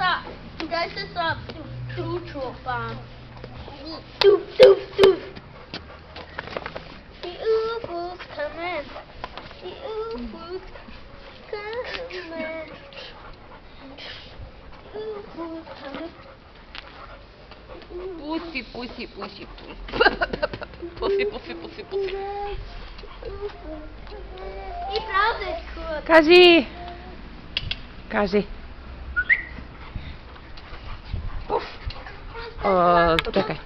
stop. You guys should stop. Neutral bomb. Doof, doof, doof. The UFO's coming. The UFO's coming. The UFO's coming. Pussy, pussy, pussy, pussy. Pussy, pussy, pussy, pussy. I prawda jest cool. Kazi! Кажи. Пуф. О, чакай.